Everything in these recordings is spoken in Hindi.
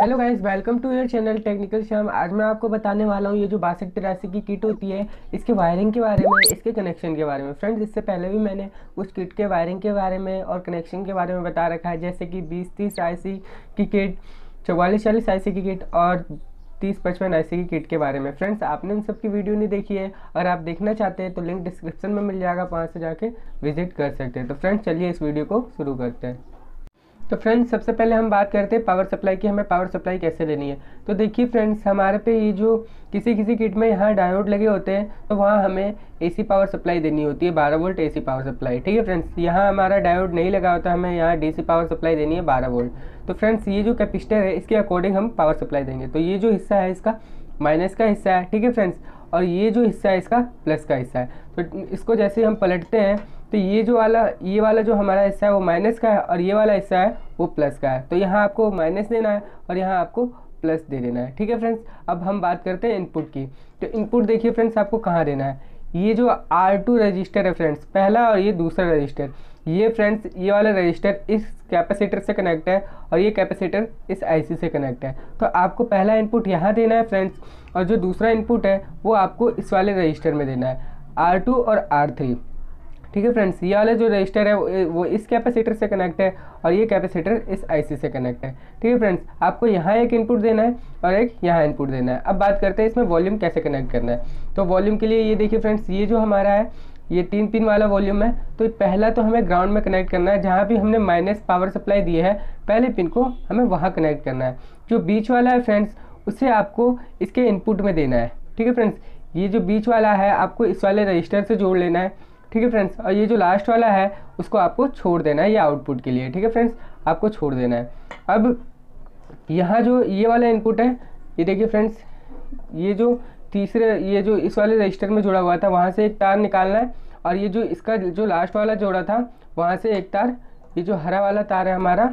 Hello guys welcome to your channel technical Sham आज मैं आपको बताने वाला हूँ ये जो बासठ तिरासी की किट होती है, इसके वायरिंग के बारे में, इसके कनेक्शन के बारे में। फ्रेंड्स इससे पहले भी मैंने उस किट के वायरिंग के बारे में और कनेक्शन के बारे में बता रखा है, जैसे कि बीस, तीस आई की किट चौवालीस, चालीस आई की किट और तीस, पचपन ऐसे की किट के बारे में। फ्रेंड्स आपने उन सब की वीडियो नहीं देखी है। अगर आप देखना चाहते हैं तो लिंक डिस्क्रिप्शन में मिल जाएगा, वहाँ से जाके विज़िट कर सकते हैं। तो फ्रेंड्स चलिए इस वीडियो को शुरू करते हैं। तो फ्रेंड्स सबसे पहले हम बात करते हैं पावर सप्लाई की, हमें पावर सप्लाई कैसे लेनी है? तो देखिए फ्रेंड्स हमारे पे ये जो किसी किसी किट में यहाँ डायोड लगे होते हैं तो वहाँ हमें एसी पावर सप्लाई देनी होती है 12 वोल्ट एसी पावर सप्लाई ठीक है फ्रेंड्स यहाँ हमारा डायोड नहीं लगा होता, हमें यहाँ डीसी पावर सप्लाई देनी है 12 वोल्ट तो फ्रेंड्स ये जो कैपिस्टर है, इसके अकॉर्डिंग हम पावर सप्लाई देंगे। तो ये जो हिस्सा है, इसका माइनस का हिस्सा है, ठीक है फ्रेंड्स और ये जो हिस्सा है, इसका प्लस का हिस्सा है। तो इसको जैसे हम पलटते हैं तो ये जो वाला, ये वाला जो हमारा हिस्सा है वो माइनस का है और ये वाला हिस्सा है वो प्लस का है। तो यहाँ आपको माइनस देना है और यहाँ आपको प्लस दे देना है। ठीक है फ्रेंड्स अब हम बात करते हैं इनपुट की। तो इनपुट देखिए फ्रेंड्स आपको कहाँ देना है? ये जो R2 रजिस्टर है फ्रेंड्स पहला और ये दूसरा रजिस्टर ये फ्रेंड्स ये वाला रजिस्टर इस कैपेसिटर से कनेक्ट है और ये कैपेसिटर इस आईसी से कनेक्ट है। तो आपको पहला इनपुट यहाँ देना है फ्रेंड्स और जो दूसरा इनपुट है वो आपको इस वाले रजिस्टर में देना है। R2 और R3 ठीक है फ्रेंड्स ये वाला जो रजिस्टर है, वो इस कैपेसिटर से कनेक्ट है और ये कैपेसिटर इस आईसी से कनेक्ट है। ठीक है फ्रेंड्स आपको यहाँ एक इनपुट देना है और एक यहाँ इनपुट देना है। अब बात करते हैं इसमें वॉल्यूम कैसे कनेक्ट करना है। तो वॉल्यूम के लिए ये देखिए फ्रेंड्स ये जो हमारा है, ये तीन पिन वाला वॉल्यूम है तो पहला तो हमें ग्राउंड में कनेक्ट करना है, जहाँ भी हमने माइनस पावर सप्लाई दी है, पहले पिन को हमें वहाँ कनेक्ट करना है। जो बीच वाला है फ्रेंड्स उसे आपको इसके इनपुट में देना है। ठीक है फ्रेंड्स ये जो बीच वाला है, आपको इस वाले रजिस्टर से जोड़ लेना है। ठीक है फ्रेंड्स? और ये जो लास्ट वाला है, उसको आपको छोड़ देना है ये आउटपुट के लिए, ठीक है फ्रेंड्स? आपको छोड़ देना है। अब यहाँ जो ये वाला इनपुट है, ये देखिए फ्रेंड्स, ये जो तीसरे, ये जो इस वाले रजिस्टर में जुड़ा हुआ था, वहाँ से एक तार निकालना है। और ये जो इसका जो लास्ट वाला जोड़ा था, वहाँ से एक तार, ये जो हरा वाला तार है हमारा,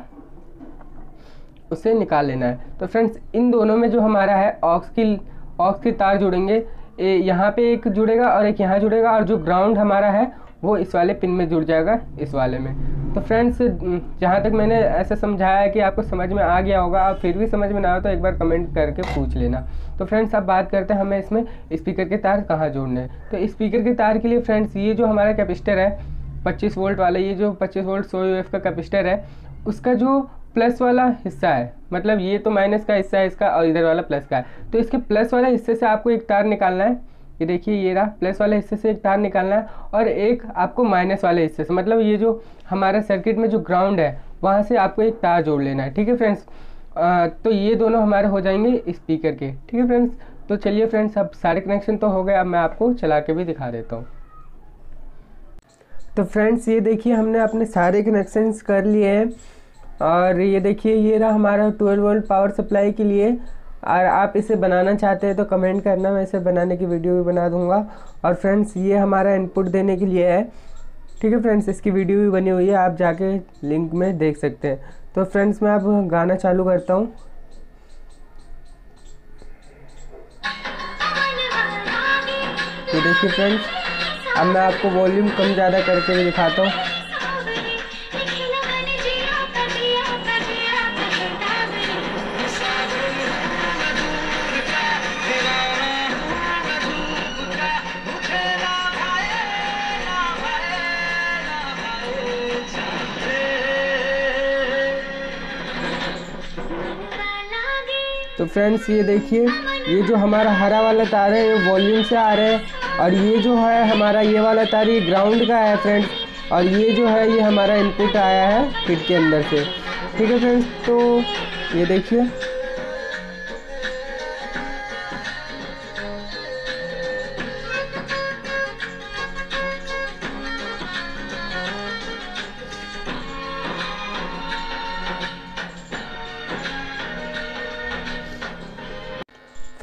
उसे निकाल लेना है। तो फ्रेंड्स, इन दोनों में जो हमारा है ऑक्स की ऑक्स की तार जुड़ेंगे यहाँ पे एक जुड़ेगा और एक यहाँ जुड़ेगा और जो ग्राउंड हमारा है, वो इस वाले पिन में जुड़ जाएगा इस वाले में। तो फ्रेंड्स जहाँ तक मैंने ऐसा समझाया है कि आपको समझ में आ गया होगा, आप फिर भी समझ में ना हो तो एक बार कमेंट करके पूछ लेना। तो फ्रेंड्स अब बात करते हैं हमें इसमें स्पीकर के तार कहाँ जोड़ने हैं। तो स्पीकर के तार के लिए फ्रेंड्स ये जो हमारा कैपेसिटर है 25 वोल्ट वाला, ये जो 25 वोल्ट सो का कैपेसिटर है, उसका जो प्लस वाला हिस्सा है। मतलब ये तो माइनस का हिस्सा है, इसका और इधर वाला प्लस का है। तो इसके प्लस वाले हिस्से से आपको एक तार निकालना है। ये देखिए, ये रहा। प्लस वाले हिस्से से एक तार निकालना है और एक आपको माइनस वाले हिस्से से। मतलब ये जो हमारा सर्किट में जो ग्राउंड है, वहाँ से आपको एक तार जोड़ लेना है। ठीक है फ्रेंड्स तो ये दोनों हमारे हो जाएँगे स्पीकर के। ठीक है फ्रेंड्स तो चलिए फ्रेंड्स अब सारे कनेक्शन तो हो गए। अब मैं आपको चला के भी दिखा देता हूँ। तो फ्रेंड्स ये देखिए, हमने अपने सारे कनेक्शंस कर लिए हैं। और ये देखिए, ये रहा हमारा 12 वोल्ट पावर सप्लाई के लिए। और आप इसे बनाना चाहते हैं तो कमेंट करना, मैं इसे बनाने की वीडियो भी बना दूँगा। और फ्रेंड्स ये हमारा इनपुट देने के लिए है। ठीक है फ्रेंड्स इसकी वीडियो भी बनी हुई है, आप जाके लिंक में देख सकते हैं। तो फ्रेंड्स मैं अब गाना चालू करता हूँ। तो देखिए फ्रेंड्स अब मैं आपको वॉल्यूम कम ज़्यादा करके भी दिखाता हूँ। तो फ्रेंड्स ये देखिए, ये जो हमारा हरा वाला तार है, ये वॉल्यूम से आ रहा है और ये जो है हमारा ये वाला तार, ये ग्राउंड का है फ्रेंड्स और ये जो है, ये हमारा इनपुट आया है किट के अंदर से। ठीक है फ्रेंड्स तो ये देखिए।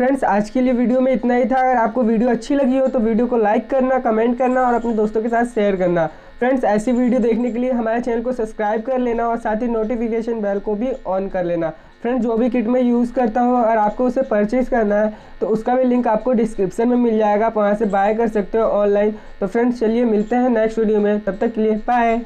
फ्रेंड्स, आज के लिए वीडियो में इतना ही था। अगर आपको वीडियो अच्छी लगी हो तो वीडियो को लाइक करना, कमेंट करना और अपने दोस्तों के साथ शेयर करना। फ्रेंड्स, ऐसी वीडियो देखने के लिए हमारे चैनल को सब्सक्राइब कर लेना और साथ ही नोटिफिकेशन बेल को भी ऑन कर लेना। फ्रेंड्स, जो भी किट में यूज़ करता हूँ, अगर आपको उसे परचेज़ करना है तो उसका भी लिंक आपको डिस्क्रिप्शन में मिल जाएगा, आप वहाँ से बाय कर सकते हो ऑनलाइन। तो फ्रेंड्स, चलिए मिलते हैं नेक्स्ट वीडियो में, तब तक के लिए बाय।